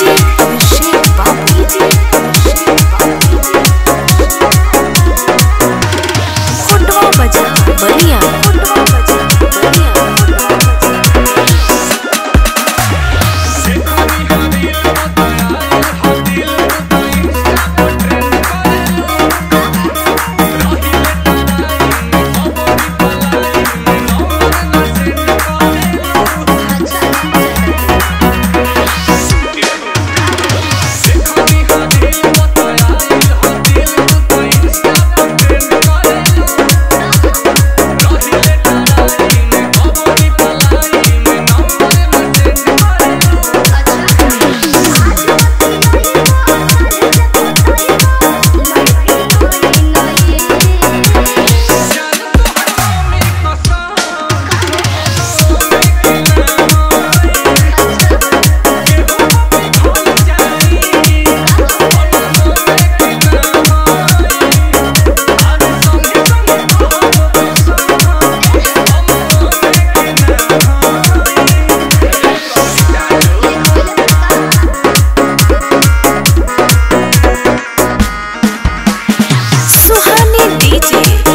you see.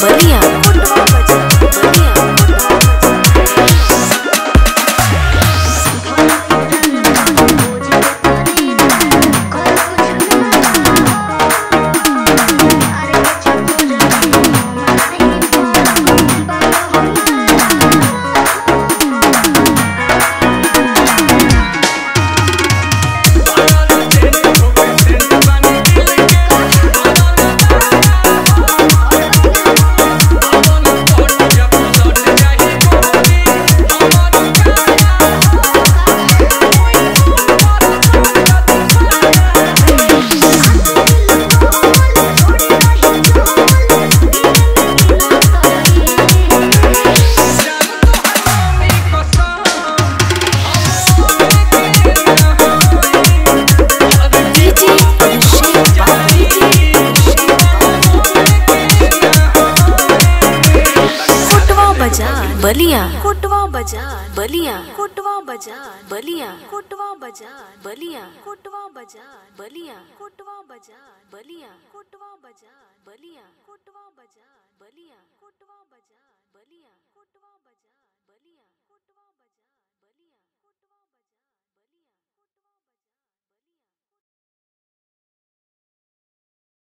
podía Ballia कुटवा बाज़ार बलिया कुटवा बाज़ार बलिया कुटवा बाज़ार बलिया कुटवा बाज़ार बलिया कुटवा बाज़ार बलिया कुटवा बाज़ार बलिया कुटवा बाज़ार बलिया कुटवा बाज़ार बलिया कुटवा बाज़ार बलिया